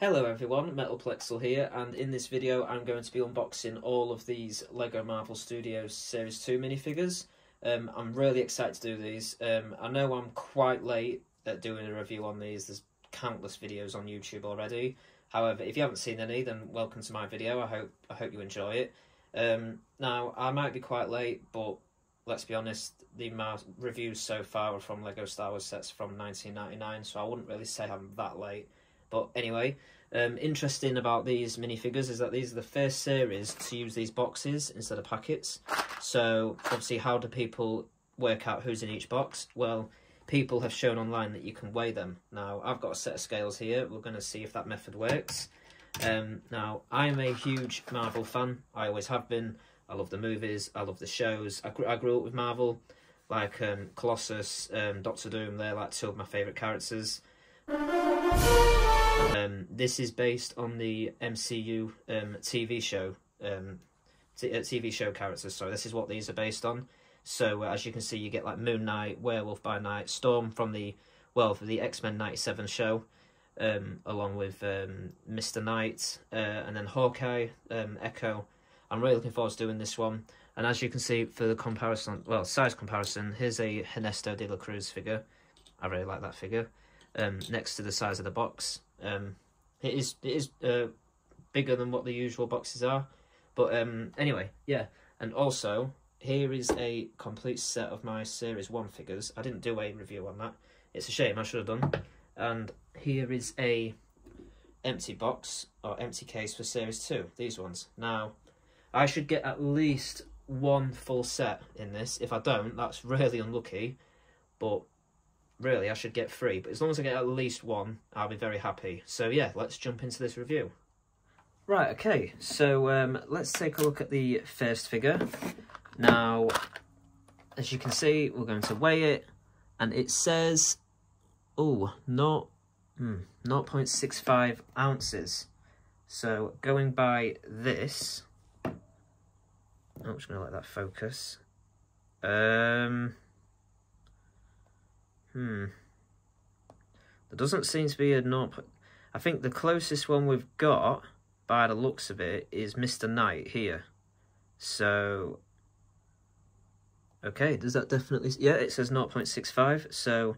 Hello everyone, MetalPlexol here, and in this video I'm going to be unboxing all of these LEGO Marvel Studios Series 2 minifigures. Um, I'm really excited to do these. Um, I know I'm quite late at doing a review on these, there's countless videos on YouTube already. However, if you haven't seen any, then welcome to my video, I hope I hope you enjoy it. Um, now, I might be quite late, but let's be honest, the reviews so far are from LEGO Star Wars sets from 1999, so I wouldn't really say I'm that late. But anyway, um, interesting about these minifigures is that these are the first series to use these boxes instead of packets. So obviously, how do people work out who's in each box? Well, people have shown online that you can weigh them. Now, I've got a set of scales here. We're going to see if that method works. Um, now, I'm a huge Marvel fan. I always have been. I love the movies. I love the shows. I, grew, I grew up with Marvel. Like um, Colossus, um, Doctor Doom, they're like two of my favourite characters. Um, this is based on the MCU um, TV show, um, TV uh, show characters. So this is what these are based on. So uh, as you can see, you get like Moon Knight, Werewolf by Night, Storm from the well for the X Men '97 show, um, along with um, Mister Knight, uh, and then Hawkeye, um, Echo. I'm really looking forward to doing this one. And as you can see, for the comparison, well, size comparison, here's a Ernesto de la Cruz figure. I really like that figure. Next to the size of the box. Um, it is it is uh, bigger than what the usual boxes are, but um, anyway, yeah. And also, here is a complete set of my Series 1 figures. I didn't do a review on that. It's a shame, I should have done. And here is a empty box, or empty case for Series 2, these ones. Now, I should get at least one full set in this. If I don't, that's really unlucky. But really, I should get three. But as long as I get at least one, I'll be very happy. So yeah, let's jump into this review. Right, okay, so um, let's take a look at the first figure. Now, as you can see, we're going to weigh it, and it says, oh, not, hmm, 0.65 ounces. So going by this, I'm just going to let that focus. Um, Hmm. There doesn't seem to be a not. I think the closest one we've got, by the looks of it, is Mr. Knight here. So, okay, does that definitely... Yeah, it says 0.65, so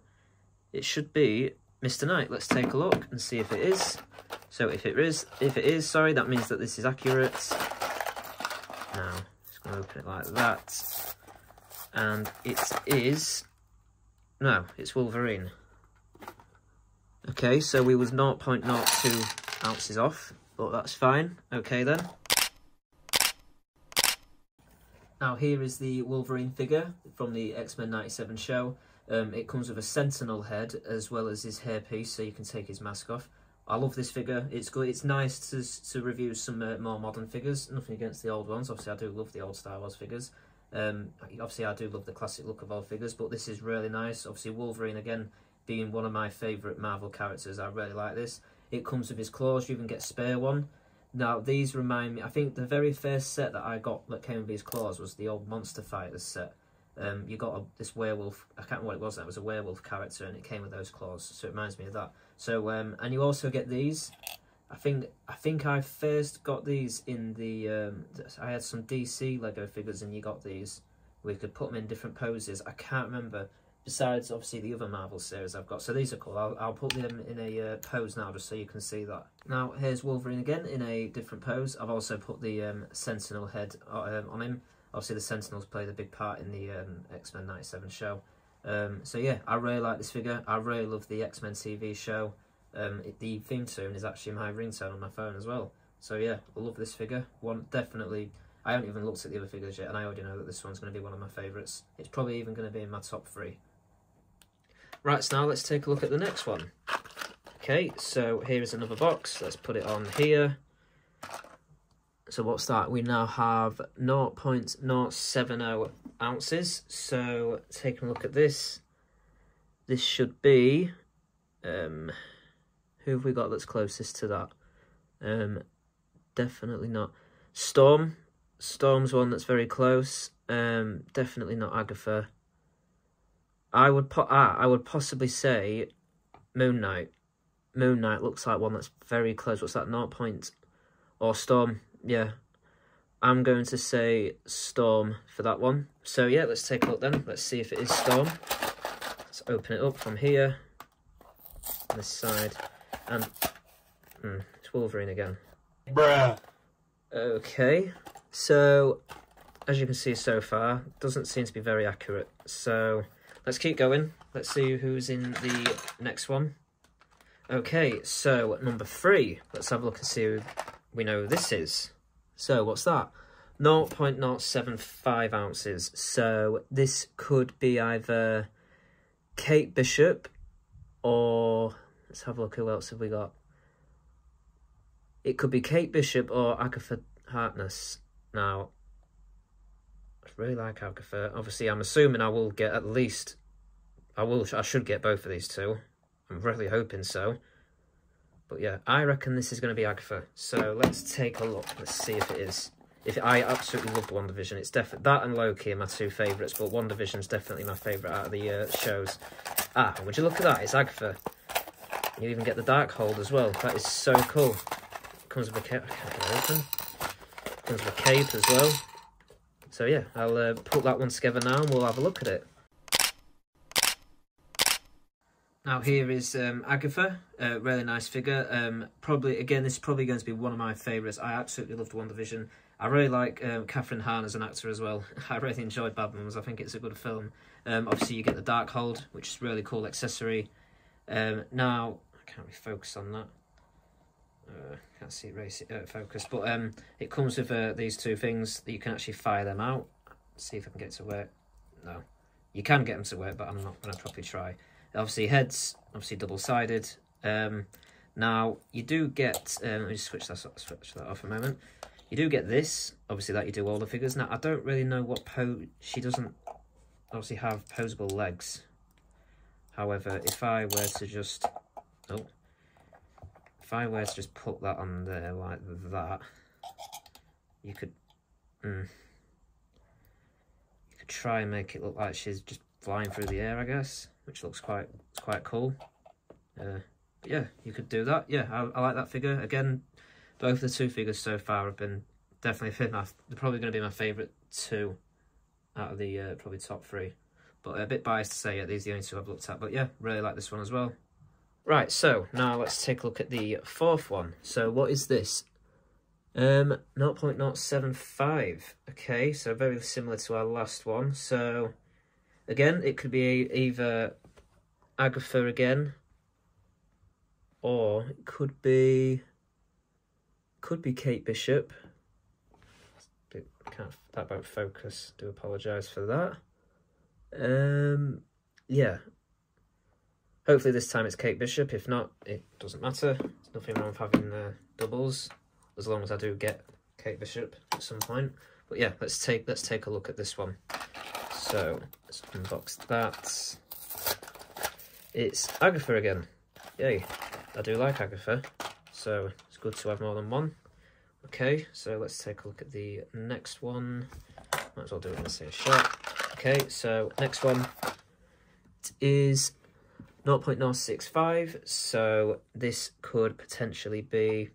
it should be Mr. Knight. Let's take a look and see if it is. So if it is, if it is, sorry, that means that this is accurate. Now, just going to open it like that. And it is no, it's Wolverine. Okay, so we was 0.02 ounces off, but that's fine. Okay then. Now here is the Wolverine figure from the X-Men 97 show. Um, it comes with a sentinel head as well as his hairpiece, so you can take his mask off. I love this figure. It's good. It's nice to to review some uh, more modern figures. Nothing against the old ones. Obviously, I do love the old Star Wars figures. Um, obviously, I do love the classic look of all figures, but this is really nice. Obviously, Wolverine, again, being one of my favourite Marvel characters, I really like this. It comes with his claws, you even get spare one. Now, these remind me, I think the very first set that I got that came with his claws was the old Monster Fighters set. Um, you got a, this werewolf, I can't remember what it was, that was a werewolf character, and it came with those claws, so it reminds me of that. So, um, and you also get these, I think I think I first got these in the um, I had some DC Lego figures and you got these. We could put them in different poses. I can't remember. Besides, obviously the other Marvel series I've got. So these are cool. I'll, I'll put them in a uh, pose now just so you can see that. Now here's Wolverine again in a different pose. I've also put the um, Sentinel head uh, um, on him. Obviously the Sentinels played a big part in the um, X-Men 97 show. Um, so yeah, I really like this figure. I really love the X-Men TV show. Um, it, the theme tune is actually my ringtone on my phone as well. So yeah, I love this figure. One definitely. I haven't even looked at the other figures yet, and I already know that this one's going to be one of my favourites. It's probably even going to be in my top three. Right, so now let's take a look at the next one. Okay, so here is another box. Let's put it on here. So what's that? We now have 0.070 ounces. So taking a look at this, this should be um, who have we got that's closest to that? Um, definitely not. Storm. Storm's one that's very close. Um, definitely not Agatha. I would po ah, I would possibly say Moon Knight. Moon Knight looks like one that's very close. What's that? Naught point or Storm? Yeah, I'm going to say Storm for that one. So yeah, let's take a look then. Let's see if it is Storm. Let's open it up from here, this side, and hmm, it's Wolverine again. Bruh. Okay, so as you can see so far, doesn't seem to be very accurate. So let's keep going. Let's see who's in the next one. Okay, so number three. Let's have a look and see who we know this is. So what's that? 0.075 ounces. So this could be either Kate Bishop or let's have a look who else have we got. It could be Kate Bishop or Agatha Harkness. Now, I really like Agatha. Obviously, I'm assuming I will get at least. I will. I should get both of these two. I'm really hoping so. But yeah, I reckon this is going to be Agatha. So let's take a look. Let's see if it is. If I absolutely loved WandaVision, it's definitely that and Loki are my two favourites, but WandaVision's definitely my favourite out of the uh, shows. Ah, would you look at that? It's Agatha. You even get the Darkhold as well. That is so cool. Comes with a cape. open. Comes with a cape as well. So yeah, I'll uh, put that one together now and we'll have a look at it. Now here is um, Agatha, a really nice figure. Um, probably again, this is probably going to be one of my favourites. I absolutely loved WandaVision. I really like um, Kathryn Hahn as an actor as well. I really enjoyed Bad Moms. I think it's a good film. Um, obviously, you get the Darkhold, which is really cool accessory. Um, now can't really focus on that. Uh, can't see it race uh, focus, but um, it comes with uh, these two things that you can actually fire them out. See if I can get to work. No, you can get them to work, but I'm not going to properly try. Obviously, heads, obviously double-sided. Um, now, you do get, um, let me just switch that, switch that off a moment. You do get this, obviously that you do all the figures. Now, I don't really know what po... She doesn't obviously have posable legs. However, if I were to just... Oh. If I were to just put that on there like that, you could... Mm, you could try and make it look like she's just flying through the air, I guess which looks quite quite cool. Uh, yeah, you could do that. Yeah, I, I, like that figure. Again, both the two figures so far have been definitely my, they're probably going to be my favourite two out of the uh, probably top three. But a bit biased to say, yeah, these are the only two I've looked at. But yeah, really like this one as well. Right, so now let's take a look at the fourth one. So what is this? Um, 0.075. Okay, so very similar to our last one. So Again, it could be either Agatha again, or it could be could be Kate Bishop. Can't that won't focus. Do apologise for that. Um, yeah. Hopefully this time it's Kate Bishop. If not, it doesn't matter. There's nothing wrong with having uh, doubles, as long as I do get Kate Bishop at some point. But yeah, let's take let's take a look at this one. So let's unbox that. It's Agatha again. Yay. I do like Agatha. So it's good to have more than one. Okay, so let's take a look at the next one. Might as well do it in the same shot. Okay, so next one is 0.065. So this could potentially be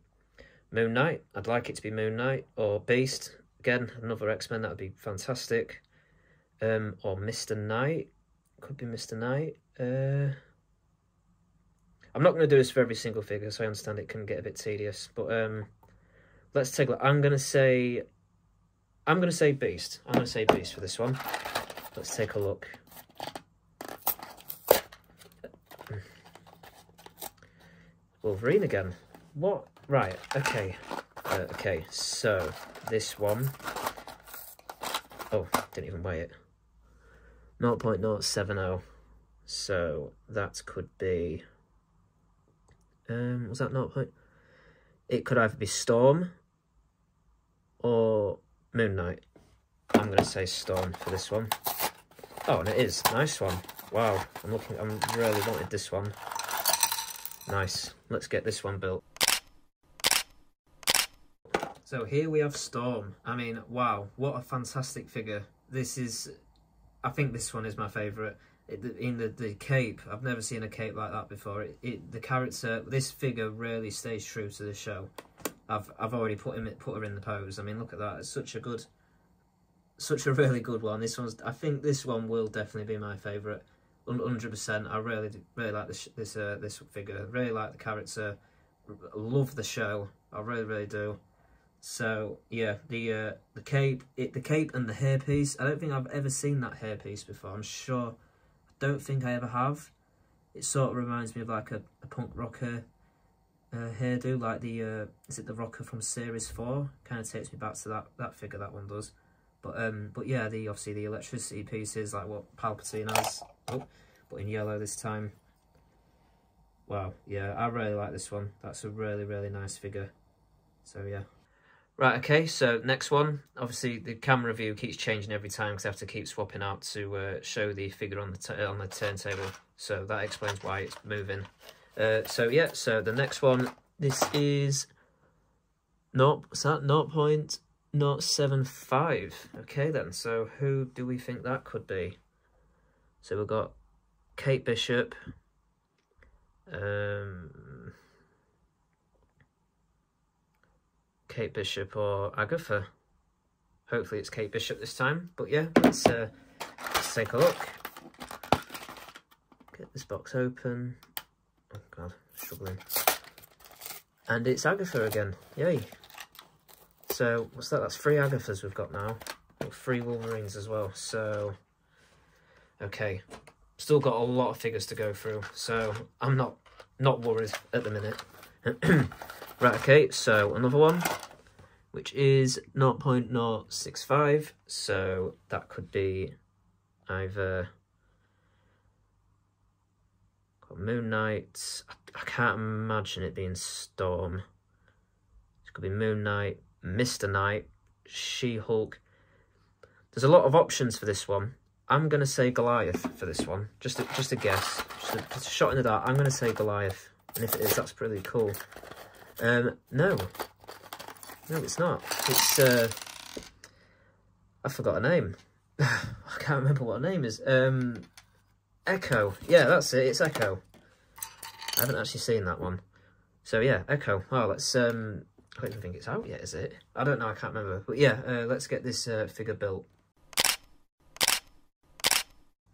Moon Knight. I'd like it to be Moon Knight or Beast. Again, another X-Men, that would be fantastic um, or Mr. Knight. Could be Mr. Knight. Uh, I'm not going to do this for every single figure, so I understand it can get a bit tedious. But um, let's take a look. I'm going to say... I'm going to say Beast. I'm going to say Beast for this one. Let's take a look. Wolverine again. What? Right, okay. Uh, okay, so this one... Oh, didn't even weigh it. 0.070. So that could be, um, was that 0. It could either be Storm or Moon Knight. I'm going to say Storm for this one. Oh, and it is. Nice one. Wow. I'm looking, I'm really wanted this one. Nice. Let's get this one built. So here we have Storm. I mean, wow, what a fantastic figure. This is I think this one is my favourite. in the, the cape, I've never seen a cape like that before. It, it the character, this figure really stays true to the show. I've I've already put him put her in the pose. I mean, look at that. It's such a good, such a really good one. This one's. I think this one will definitely be my favourite. Hundred percent. I really really like this this uh, this figure. Really like the character. Love the show. I really really do. So yeah, the uh, the cape, it the cape and the hairpiece. I don't think I've ever seen that hairpiece before. I'm sure don't think I ever have. It sort of reminds me of like a, a punk rocker uh, hairdo, like the, uh, is it the rocker from Series 4? Kind of takes me back to that, that figure, that one does. But um, but yeah, the obviously the electricity pieces, like what Palpatine has, oh, but in yellow this time. Wow, yeah, I really like this one. That's a really, really nice figure. So yeah. Right, okay, so next one. Obviously, the camera view keeps changing every time because I have to keep swapping out to uh, show the figure on the on the turntable. So that explains why it's moving. Uh, so yeah, so the next one, this is... Nope, what's that? 0.075. Okay then, so who do we think that could be? So we've got Kate Bishop. Um, Kate Bishop or Agatha. Hopefully it's Kate Bishop this time. But yeah, let's, uh, let's take a look. Get this box open. Oh god, struggling. And it's Agatha again. Yay. So, what's that? That's three Agathas we've got now. Three Wolverines as well. So, okay. Still got a lot of figures to go through. So, I'm not, not worried at the minute. right, okay. So, another one which is 0.065, so that could be either Moon Knight, I can't imagine it being Storm, it could be Moon Knight, Mr. Knight, She-Hulk, there's a lot of options for this one. I'm going to say Goliath for this one, just a, just a guess, just a, just a shot in the dark, I'm going to say Goliath, and if it is, that's pretty cool. Um, no, no, it's not. It's, uh, I forgot a name. I can't remember what a name is. Um, Echo. Yeah, that's it. It's Echo. I haven't actually seen that one. So yeah, Echo. Well, let's, um, I don't even think it's out yet, is it? I don't know, I can't remember. But yeah, uh, let's get this uh, figure built.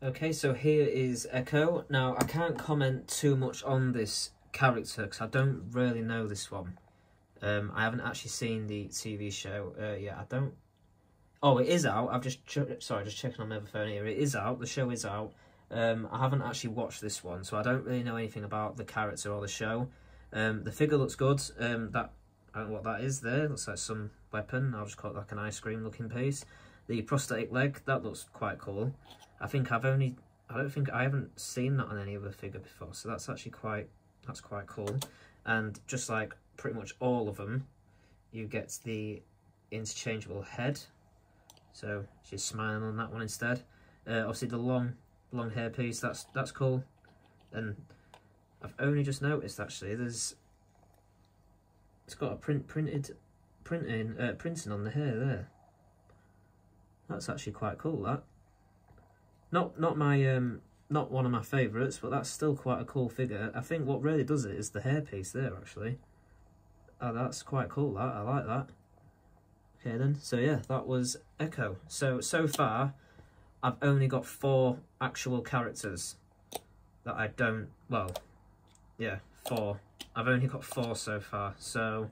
Okay, so here is Echo. Now, I can't comment too much on this character because I don't really know this one. Um, I haven't actually seen the TV show uh, yet. I don't. Oh, it is out. I've just sorry, just checking on my other phone here. It is out. The show is out. Um, I haven't actually watched this one, so I don't really know anything about the character or the show. Um, the figure looks good. Um, that I know what that is there. Looks like some weapon. I'll just call it like an ice cream looking piece. The prosthetic leg that looks quite cool. I think I've only. I don't think I haven't seen that on any other figure before, so that's actually quite. That's quite cool. And just like pretty much all of them, you get the interchangeable head. So she's smiling on that one instead. Uh, obviously the long long hair piece, that's that's cool. And I've only just noticed actually there's it's got a print printed printing uh, printing on the hair there. That's actually quite cool that. Not not my um not one of my favourites, but that's still quite a cool figure. I think what really does it is the hairpiece there actually. Oh, that's quite cool, that. I like that. Okay, then. So, yeah, that was Echo. So, so far, I've only got four actual characters that I don't... Well, yeah, four. I've only got four so far, so...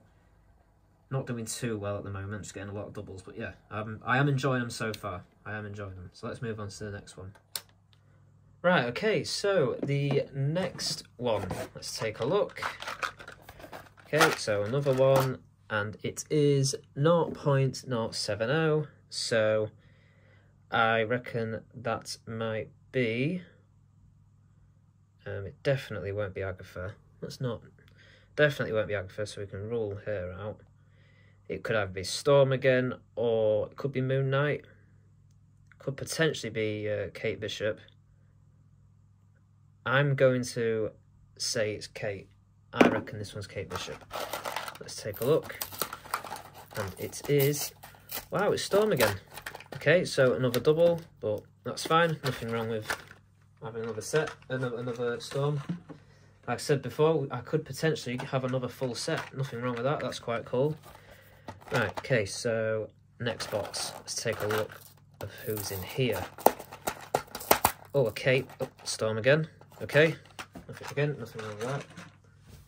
Not doing too well at the moment, just getting a lot of doubles, but yeah, um, I am enjoying them so far. I am enjoying them. So let's move on to the next one. Right, okay, so the next one, let's take a look. Okay, so another one, and it is 0.070, so I reckon that might be, um, it definitely won't be Agatha, that's not, definitely won't be Agatha, so we can rule her out. It could either be Storm again, or it could be Moon Knight, could potentially be uh, Kate Bishop. I'm going to say it's Kate. I reckon this one's Kate Bishop. Let's take a look. And it is... Wow, it's Storm again. Okay, so another double, but that's fine. Nothing wrong with having another set, another, another storm. Like I said before, I could potentially have another full set. Nothing wrong with that. That's quite cool. Right, okay, so next box. Let's take a look of who's in here. Oh, okay. Oh, storm again. Okay. Nothing again. Nothing wrong with that.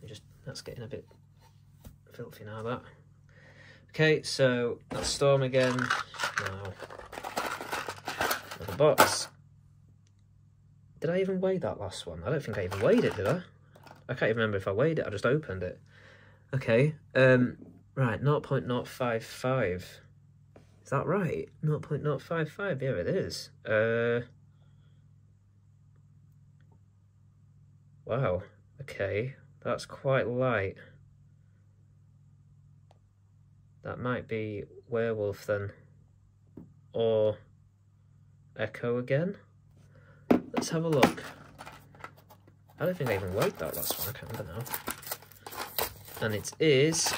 just that's getting a bit filthy now. That. Okay, so that's storm again. Now another box. Did I even weigh that last one? I don't think I even weighed it, did I? I can't even remember if I weighed it. I just opened it. Okay. Um. Right. 0.055. Is that right? 0.055. Yeah, it is. Uh. Wow, okay, that's quite light. That might be werewolf then. Or echo again. Let's have a look. I don't think I even weighed that last one, I can't remember now. And it is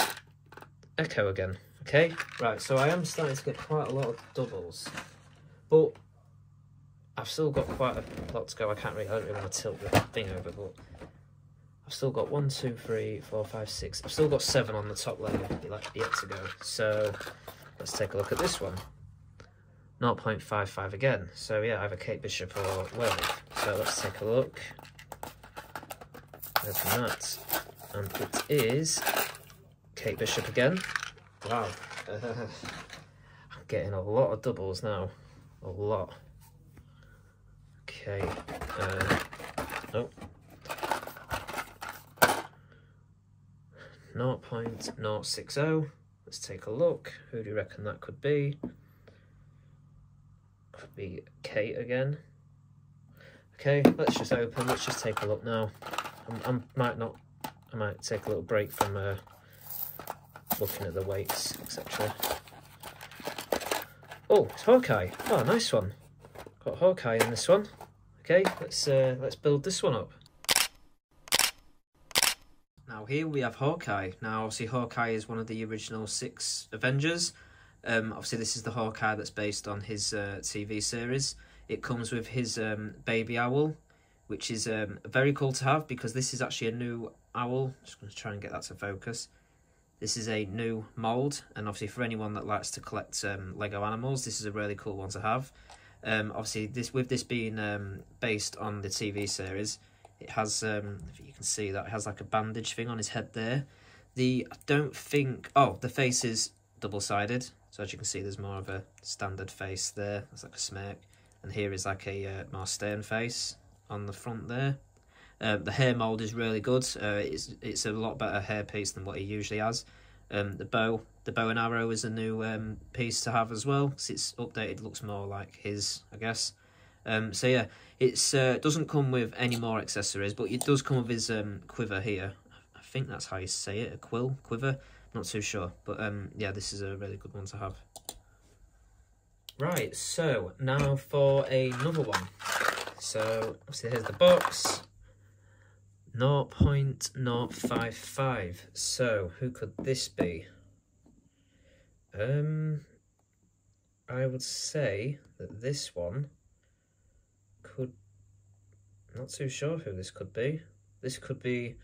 echo again. Okay, right, so I am starting to get quite a lot of doubles. But I've still got quite a lot to go. I can't really, I don't really want to tilt the thing over, but I've still got one, two, three, four, five, six. I've still got seven on the top layer yet to go. So let's take a look at this one. 0.55 again. So yeah, either Kate Bishop or Werewolf. So let's take a look. That. And it is Kate Bishop again. Wow. I'm getting a lot of doubles now. A lot. Okay. Uh, oh. 0.060. Let's take a look. Who do you reckon that could be? Could be Kate again. Okay, let's just open. Let's just take a look now. I might not. I might take a little break from uh, looking at the weights, etc. Oh, it's Hawkeye. Oh, nice one. Got Hawkeye in this one. Okay, let's uh, let's build this one up. Now here we have Hawkeye. Now obviously Hawkeye is one of the original six Avengers. Um, obviously this is the Hawkeye that's based on his uh, TV series. It comes with his um, baby owl, which is um, very cool to have because this is actually a new owl. Just going to try and get that to focus. This is a new mould, and obviously for anyone that likes to collect um, Lego animals, this is a really cool one to have. Um, obviously, this with this being um, based on the TV series, it has, um, if you can see that, it has like a bandage thing on his head there. The, I don't think, oh, the face is double-sided. So as you can see, there's more of a standard face there. It's like a smirk. And here is like a uh, more stern face on the front there. Uh, the hair mould is really good. Uh, it's it's a lot better hair piece than what he usually has. Um, the bow, the bow and arrow is a new um, piece to have as well. it's updated, looks more like his, I guess. Um, so yeah, it uh, doesn't come with any more accessories, but it does come with his um, quiver here. I think that's how you say it, a quill, quiver. Not too sure, but um, yeah, this is a really good one to have. Right, so now for another one. So, obviously here's the box. 0.055. So, who could this be? Um, I would say that this one could... not too sure who this could be. This could be...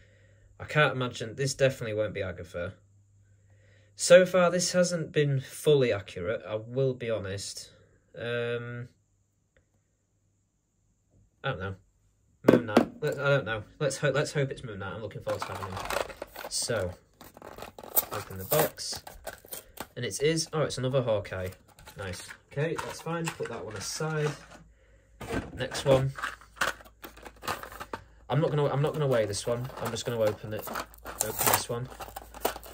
I can't imagine... This definitely won't be Agatha. So far, this hasn't been fully accurate, I will be honest. Um, I don't know. Moon Knight. I don't know. Let's hope. Let's hope it's Moon Knight. I'm looking forward to having him. So, open the box, and it is. Oh, it's another Hawkeye. Nice. Okay, that's fine. Put that one aside. Next one. I'm not gonna. I'm not gonna weigh this one. I'm just gonna open it. Open this one.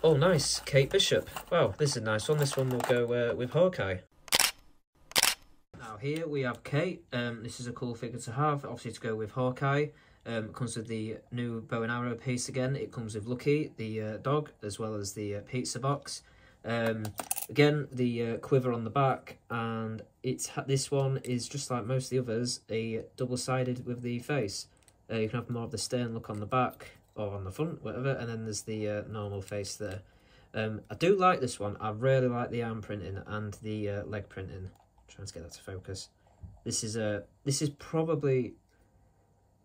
Oh, nice. Kate Bishop. Wow, this is a nice one. This one will go uh, with Hawkeye here we have Kate. Um, this is a cool figure to have, obviously to go with Hawkeye. Um, it comes with the new bow and arrow piece again. It comes with Lucky, the uh, dog, as well as the uh, pizza box. Um, again, the uh, quiver on the back, and it's this one is just like most of the others, a double-sided with the face. Uh, you can have more of the stern look on the back or on the front, whatever, and then there's the uh, normal face there. Um, I do like this one. I really like the arm printing and the uh, leg printing trying to get that to focus. This is a this is probably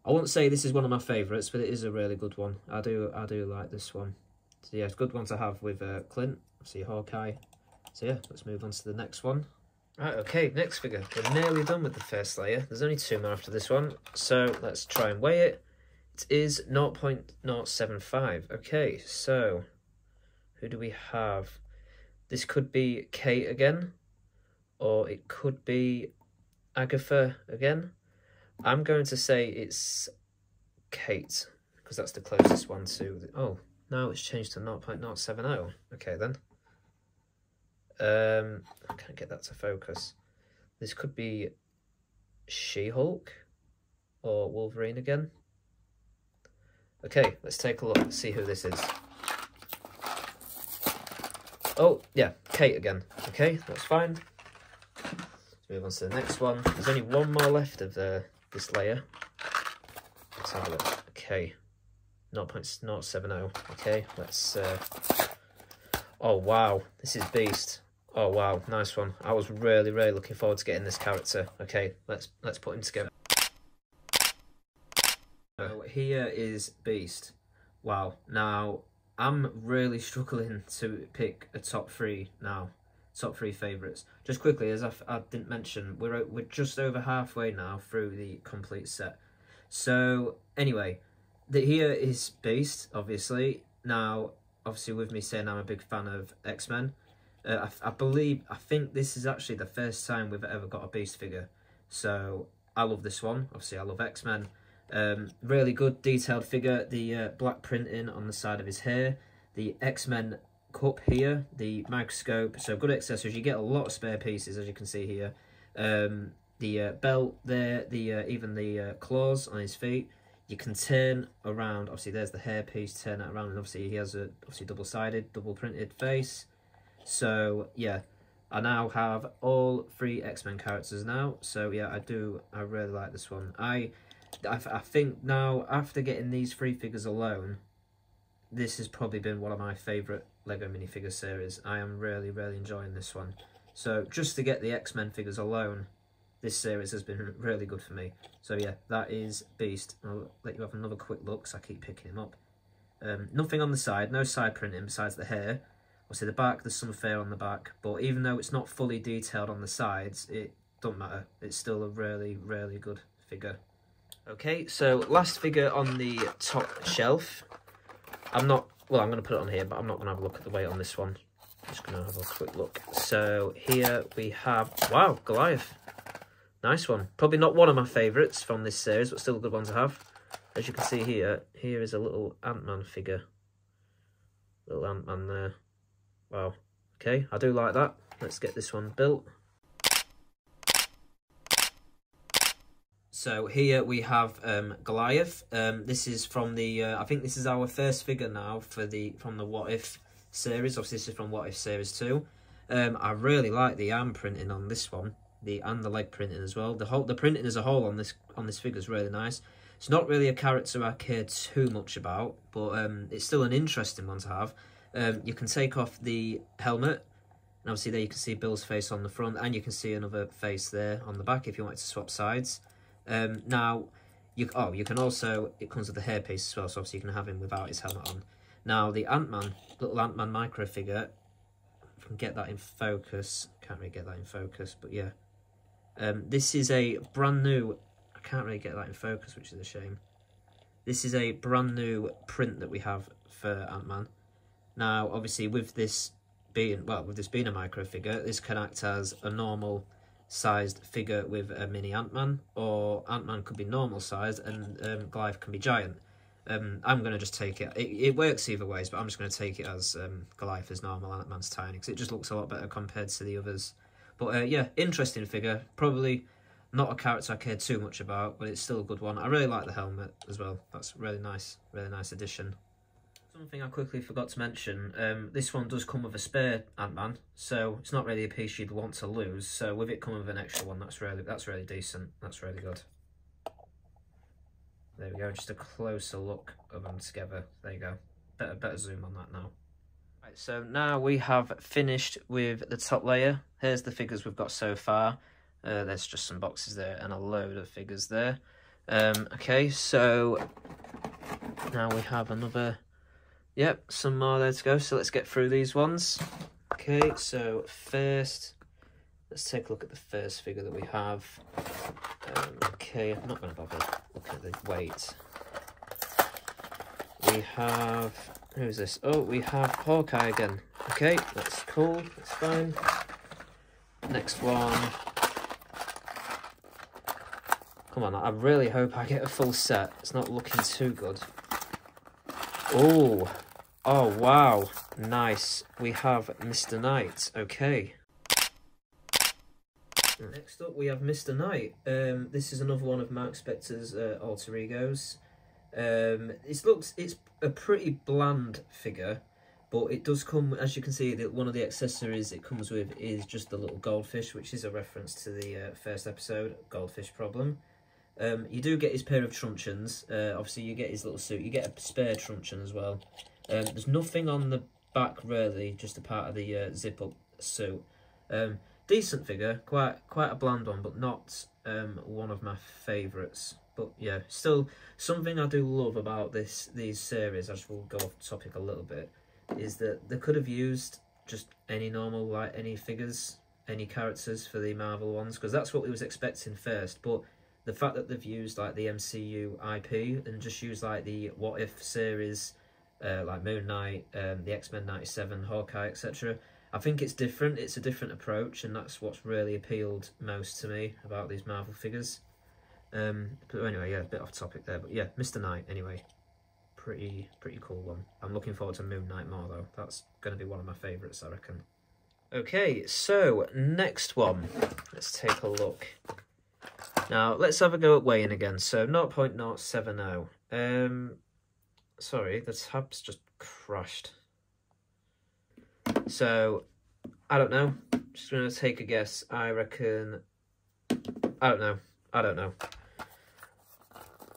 I won't say this is one of my favourites, but it is a really good one. I do I do like this one. So yeah, it's a good one to have with uh, Clint. See Hawkeye. So yeah, let's move on to the next one. Right, okay, next figure. We're nearly done with the first layer. There's only two more after this one. So let's try and weigh it. It is 0.075. Okay, so who do we have? This could be Kate again, or it could be Agatha again. I'm going to say it's Kate, because that's the closest one to... The, oh, now it's changed to 0.070. Okay, then. Um, I can't get that to focus. This could be She-Hulk or Wolverine again. Okay, let's take a look, see who this is. Oh, yeah, Kate again. Okay, that's fine. Move on to the next one. There's only one more left of the this layer. Let's have a look. Okay, 0.070. Okay, let's... Uh... Oh, wow, this is Beast. Oh, wow, nice one. I was really, really looking forward to getting this character. Okay, let's let's put him together. So here is Beast. Wow. Now, I'm really struggling to pick a top three now. Top three favourites. Just quickly, as I, I didn't mention, we're, we're just over halfway now through the complete set. So, anyway, the, here is Beast, obviously. Now, obviously with me saying I'm a big fan of X-Men, uh, I, I believe, I think this is actually the first time we've ever got a Beast figure. So, I love this one. Obviously, I love X-Men. Um, really good detailed figure. The uh, black printing on the side of his hair. The X-Men cup here. The microscope. So good accessories. You get a lot of spare pieces as you can see here. Um, the uh, belt there. The uh, Even the uh, claws on his feet. You can turn around. Obviously there's the hair piece. Turn it around. And obviously he has a obviously double-sided, double printed face. So yeah. I now have all three X-Men characters now. So yeah, I do. I really like this one. I I, I think now, after getting these three figures alone, this has probably been one of my favourite LEGO minifigure series. I am really, really enjoying this one. So just to get the X-Men figures alone, this series has been really good for me. So yeah, that is Beast. I'll let you have another quick look, so I keep picking him up. Um, nothing on the side, no side printing besides the hair. Obviously the back, there's some fair on the back, but even though it's not fully detailed on the sides, it doesn't matter. It's still a really, really good figure. Okay, so last figure on the top shelf. I'm not, well, I'm going to put it on here, but I'm not going to have a look at the weight on this one. I'm just going to have a quick look. So here we have, wow, Goliath. Nice one. Probably not one of my favourites from this series, but still a good one to have. As you can see here, here is a little Ant-Man figure. Little Ant-Man there. Wow. Okay, I do like that. Let's get this one built. So here we have um, Goliath. Um, this is from the, uh, I think this is our first figure now for the from the What If series. Obviously, this is from What If series two. Um, I really like the arm printing on this one, the and the leg printing as well. The whole the printing as a whole on this on this figure is really nice. It's not really a character I care too much about, but um, it's still an interesting one to have. Um, you can take off the helmet, and obviously there you can see Bill's face on the front, and you can see another face there on the back if you wanted to swap sides. Um, now, you oh, you can also, it comes with a hairpiece as well, so obviously you can have him without his helmet on. Now, the Ant-Man, little Ant-Man micro figure, if can get that in focus, can't really get that in focus, but yeah. Um, this is a brand new, I can't really get that in focus, which is a shame. This is a brand new print that we have for Ant-Man. Now, obviously, with this being, well, with this being a micro figure, this can act as a normal sized figure with a mini Ant-Man, or Ant-Man could be normal sized and um, can be giant. Um, I'm going to just take it. it. it. works either ways, but I'm just going to take it as um, Goliath is normal, Ant-Man's tiny, because it just looks a lot better compared to the others. But uh, yeah, interesting figure. Probably not a character I care too much about, but it's still a good one. I really like the helmet as well. That's really nice, really nice addition. Something I quickly forgot to mention, um, this one does come with a spare Ant-Man, so it's not really a piece you'd want to lose. So with it coming with an extra one, that's really that's really decent. That's really good. There we go, just a closer look of them together. There you go. Better better zoom on that now. Right, so now we have finished with the top layer. Here's the figures we've got so far. Uh, there's just some boxes there and a load of figures there. Um, okay, so now we have another, yep, some more there to go. So let's get through these ones. Okay, so first, let's take a look at the first figure that we have. Um, okay, I'm not going to bother looking at the weight. We have, who's this? Oh, we have Hawkeye again. Okay, that's cool, that's fine. Next one. Come on, I really hope I get a full set. It's not looking too good. Oh, oh wow, nice. We have Mr. Knight, okay. Next up, we have Mr. Knight. Um, this is another one of Marc Spector's uh, alter egos. Um, it looks it's a pretty bland figure, but it does come as you can see. That one of the accessories it comes with is just the little goldfish, which is a reference to the uh, first episode, Goldfish Problem. Um, you do get his pair of truncheons. Uh, obviously, you get his little suit. You get a spare truncheon as well. Um, there's nothing on the back really, just a part of the uh, zip up suit. Um, decent figure, quite quite a bland one, but not um, one of my favourites. But yeah, still something I do love about this these series. I just will go off topic a little bit. Is that they could have used just any normal like any figures, any characters for the Marvel ones because that's what we was expecting first. But the fact that they've used like the MCU IP and just used like the What If series, uh, like Moon Knight, um, the X Men '97, Hawkeye, etc I think it's different. It's a different approach, and that's what's really appealed most to me about these Marvel figures. Um, but anyway, yeah, a bit off topic there, but yeah, Mr. Knight. Anyway, pretty pretty cool one. I'm looking forward to Moon Knight more though. That's going to be one of my favourites, I reckon. Okay, so next one. Let's take a look. Now let's have a go at weighing again. So 0.070. Um, sorry, the tab's just crashed. So, I don't know. Just going to take a guess. I reckon... I don't know. I don't know.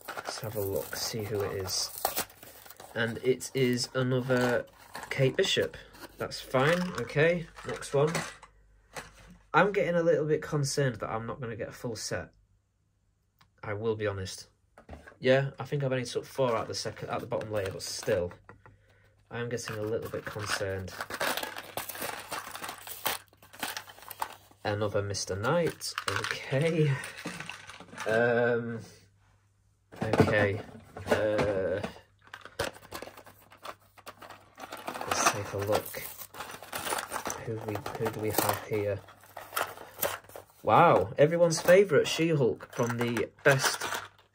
Let's have a look, see who it is. And it is another Kate Bishop. That's fine, okay. Next one. I'm getting a little bit concerned that I'm not going to get a full set. I will be honest. Yeah, I think I've only took four out the second at the bottom layer, but still, I am getting a little bit concerned. Another Mr. Knight. Okay. Um. Okay. Uh. Let's take a look. Who we who do we have here? Wow, everyone's favourite She-Hulk from the best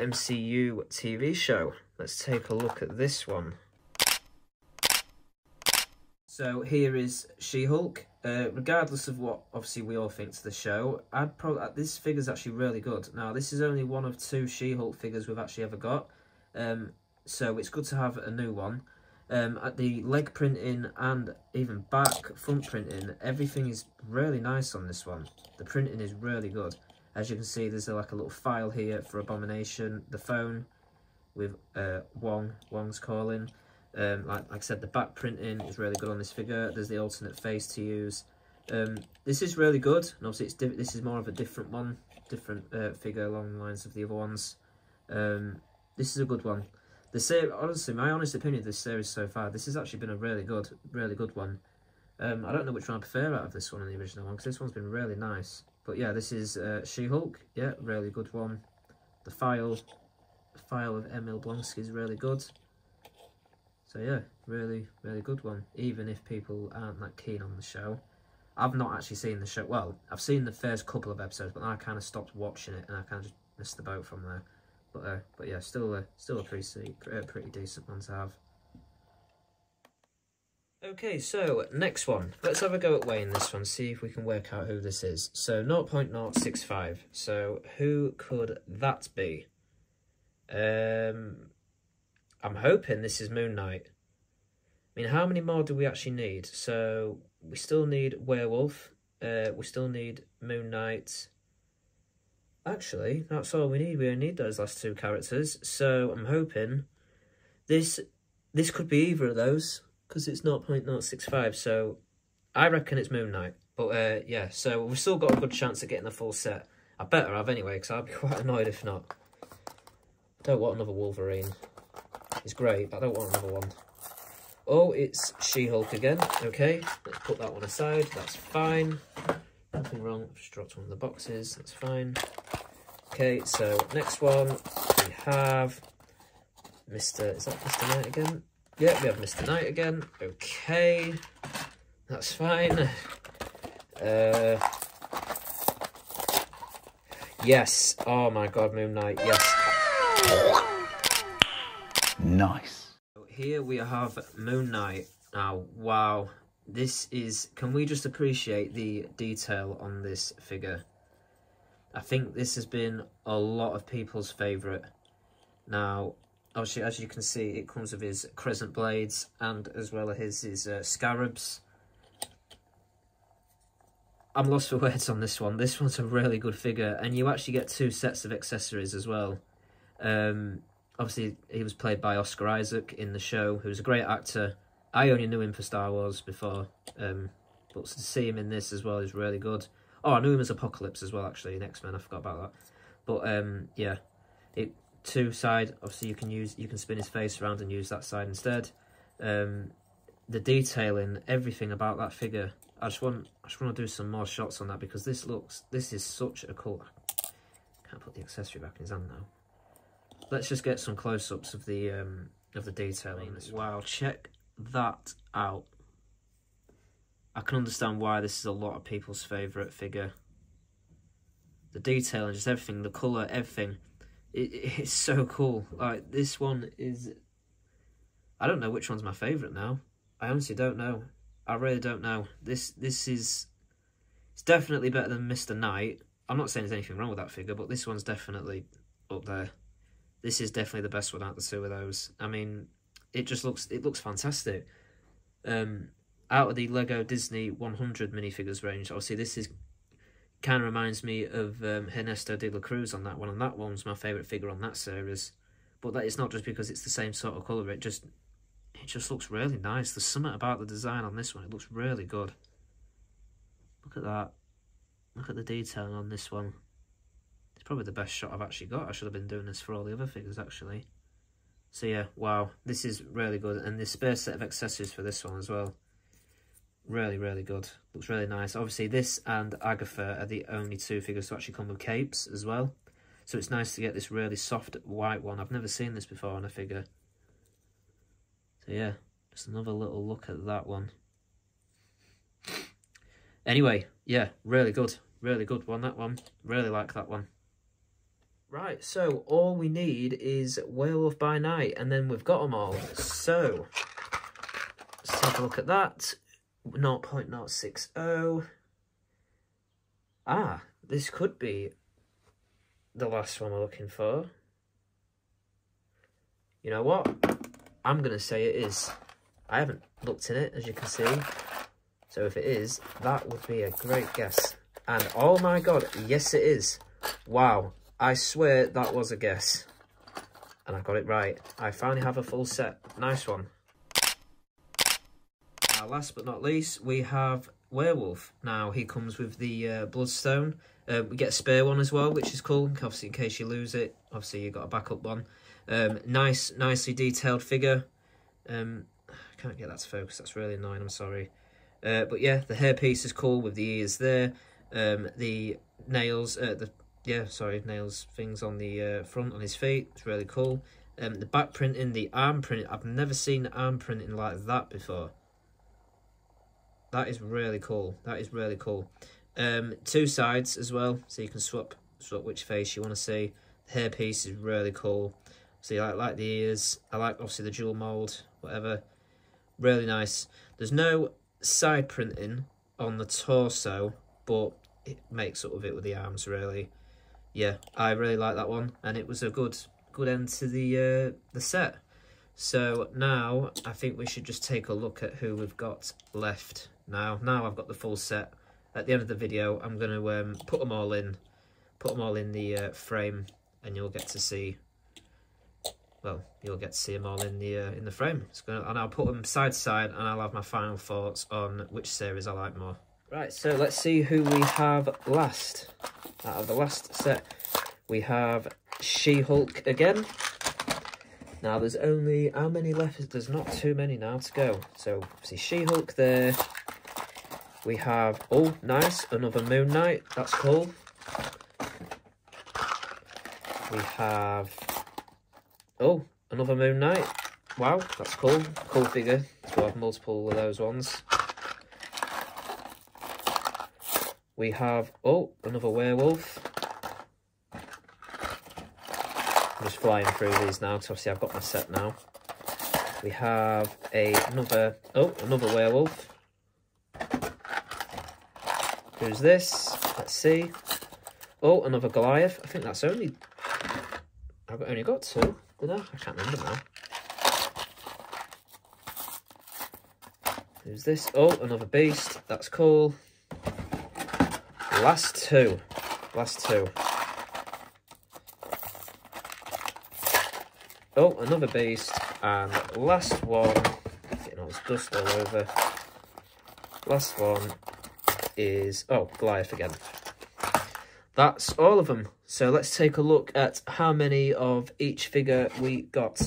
MCU TV show. Let's take a look at this one. So here is She-Hulk. Uh, regardless of what obviously we all think to the show, I'd probably uh, this figure's actually really good. Now this is only one of two She-Hulk figures we've actually ever got, um, so it's good to have a new one. Um, at the leg printing and even back front printing, everything is really nice on this one. The printing is really good. As you can see, there's like a little file here for Abomination, the phone with uh, Wong, Wong's calling. Um, like, like I said, the back printing is really good on this figure. There's the alternate face to use. Um, this is really good, and obviously it's this is more of a different one, different uh, figure along the lines of the other ones. Um, this is a good one. The series, honestly, my honest opinion of this series so far, this has actually been a really good, really good one. Um, I don't know which one I prefer out of this one and the original one, because this one's been really nice. But yeah, this is uh, She-Hulk. Yeah, really good one. The file, the file of Emil Blonsky is really good. So yeah, really, really good one. Even if people aren't that keen on the show. I've not actually seen the show. Well, I've seen the first couple of episodes, but I kind of stopped watching it and I kind of just missed the boat from there. But uh, but yeah, still a still a pretty pretty decent one to have. Okay, so next one. Let's have a go at weighing this one, see if we can work out who this is. So 0.065. So who could that be? Um, I'm hoping this is Moon Knight. I mean, how many more do we actually need? So we still need Werewolf. Uh, we still need Moon Knight. Actually, that's all we need. We only need those last two characters. So I'm hoping this this could be either of those because it's 0.065. So I reckon it's Moon Knight. But uh, yeah, so we've still got a good chance of getting the full set. I better have anyway because I'd be quite annoyed if not. Don't want another Wolverine. He's great, but I don't want another one. Oh, it's She-Hulk again. Okay, let's put that one aside. That's fine. Nothing wrong. I've just dropped one of the boxes. That's fine. Okay, so next one we have Mr. Is that Mr. Knight again? Yeah, we have Mr. Knight again. Okay, that's fine. Uh, yes. Oh my God, Moon Knight. Yes. Nice. Here we have Moon Knight. Now, wow. This is... Can we just appreciate the detail on this figure? I think this has been a lot of people's favourite. Now, obviously, as you can see, it comes with his crescent blades and as well as his, his uh, scarabs. I'm lost for words on this one. This one's a really good figure, and you actually get two sets of accessories as well. Um, obviously, he was played by Oscar Isaac in the show, who's a great actor. I only knew him for Star Wars before, um, but to see him in this as well is really good. Oh, I knew him as Apocalypse as well, actually, in X-Men. I forgot about that. But, um, yeah, it two side, obviously you can use, you can spin his face around and use that side instead. Um, the detailing, everything about that figure, I just want, I just want to do some more shots on that because this looks, this is such a cool, can't put the accessory back in his hand now. Let's just get some close-ups of the, um, of the detailing. Wow, check that out. I can understand why this is a lot of people's favourite figure. The detail and just everything, the colour, everything. It, it's so cool. Like, this one is... I don't know which one's my favourite now. I honestly don't know. I really don't know. This this is... It's definitely better than Mr. Knight. I'm not saying there's anything wrong with that figure, but this one's definitely up there. This is definitely the best one out of the two of those. I mean, it just looks it looks fantastic. Um, out of the Lego Disney 100 minifigures range, obviously this is kind of reminds me of um, Ernesto de la Cruz on that one, and that one's my favourite figure on that series. But that is not just because it's the same sort of colour, it just it just looks really nice. There's something about the design on this one, it looks really good. Look at that. Look at the detailing on this one. It's probably the best shot I've actually got. I should have been doing this for all the other figures, actually. So yeah, wow, this is really good. And the spare set of accessories for this one as well. Really, really good. Looks really nice. Obviously, this and Agatha are the only two figures to actually come with capes as well. So it's nice to get this really soft white one. I've never seen this before on a figure. So yeah, just another little look at that one. Anyway, yeah, really good. Really good one, that one. Really like that one. Right, so all we need is Werewolf by Night, and then we've got them all. So, let's have a look at that. 0.060. Ah, this could be the last one we're looking for. You know what? I'm going to say it is. I haven't looked in it, as you can see. So if it is, that would be a great guess. And oh my god, yes it is. Wow, I swear that was a guess. And I got it right. I finally have a full set. Nice one. Now, last but not least, we have Werewolf. Now, he comes with the uh, Bloodstone. Uh, we get a spare one as well, which is cool. Obviously, in case you lose it, obviously you've got a backup one. Um, nice, nicely detailed figure. Um, I can't get that to focus. That's really annoying. I'm sorry. Uh, but yeah, the hairpiece is cool with the ears there. Um, the nails, uh, the yeah, sorry, nails things on the uh, front on his feet. It's really cool. Um, the back printing, the arm print. I've never seen arm printing like that before. That is really cool. That is really cool. Um, two sides as well, so you can swap swap which face you want to see. The hair piece is really cool. See, I like the ears. I like obviously the jewel mold, whatever. Really nice. There's no side printing on the torso, but it makes up with it with the arms really. Yeah, I really like that one, and it was a good good end to the uh, the set. So now I think we should just take a look at who we've got left now. Now I've got the full set. At the end of the video, I'm going to um, put them all in, put them all in the uh, frame, and you'll get to see. Well, you'll get to see them all in the uh, in the frame. Gonna, and I'll put them side to side, and I'll have my final thoughts on which series I like more. Right, so let's see who we have last. Out of the last set, we have She-Hulk again. Now there's only, how many left? There's not too many now to go. So, see She-Hulk there. We have, oh, nice, another Moon Knight. That's cool. We have, oh, another Moon Knight. Wow, that's cool. Cool figure. So we have multiple of those ones. We have, oh, another werewolf. I'm just flying through these now, because obviously I've got my set now. We have a, another, oh, another werewolf. Who's this? Let's see. Oh, another Goliath. I think that's only, I've only got two, did I? I can't remember now. Who's this? Oh, another beast. That's cool. Last two. Last two. Oh, another beast. And last one. You know, it's dust all over. Last one is... Oh, Goliath again. That's all of them. So let's take a look at how many of each figure we got.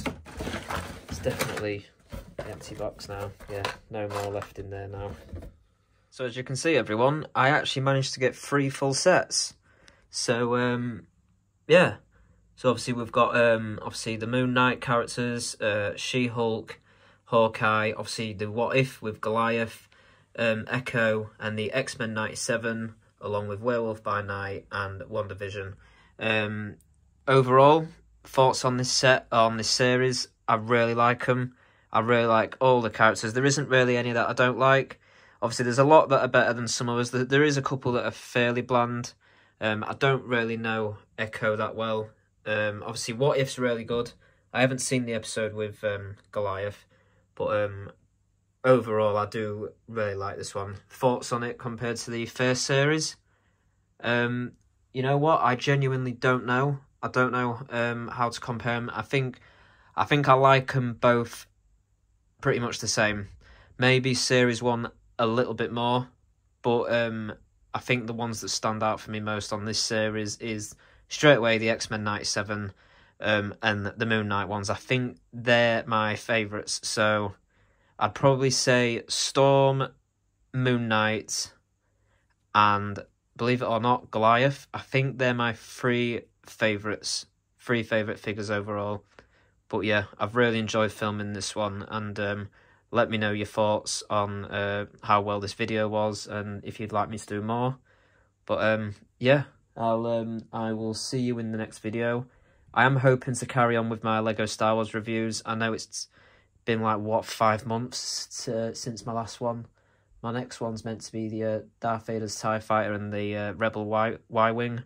It's definitely empty box now. Yeah, no more left in there now. So as you can see, everyone, I actually managed to get three full sets. So, um, yeah. So obviously we've got, um, obviously the Moon Knight characters, uh, She-Hulk, Hawkeye, obviously the What If with Goliath, um, Echo, and the X-Men 97, along with Werewolf by Night and WandaVision. Um, overall, thoughts on this set, on this series, I really like them. I really like all the characters. There isn't really any that I don't like. Obviously, there's a lot that are better than some others. There is a couple that are fairly bland. Um, I don't really know Echo that well. Um, obviously, What If's really good. I haven't seen the episode with um, Goliath, but um, overall, I do really like this one. Thoughts on it compared to the first series? Um, you know what? I genuinely don't know. I don't know um, how to compare them. I think, I think I like them both pretty much the same. Maybe series one a little bit more, but um, I think the ones that stand out for me most on this series is straight away the X Men '97 um, and the Moon Knight ones. I think they're my favourites. So I'd probably say Storm, Moon Knight, and believe it or not, Goliath. I think they're my three favourites, three favourite figures overall. But yeah, I've really enjoyed filming this one, and um, let me know your thoughts on uh, how well this video was, and if you'd like me to do more. But um, yeah, I'll um, I will see you in the next video. I am hoping to carry on with my Lego Star Wars reviews. I know it's been like what five months to, since my last one. My next one's meant to be the uh, Darth Vader's Tie Fighter and the uh, Rebel Y Y wing.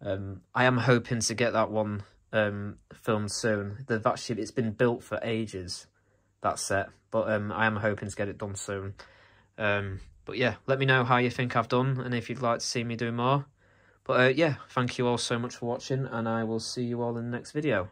Um, I am hoping to get that one um, filmed soon. They've actually it's been built for ages, that set, but um, I am hoping to get it done soon. Um, but yeah, let me know how you think I've done and if you'd like to see me do more. But uh, yeah, thank you all so much for watching and I will see you all in the next video.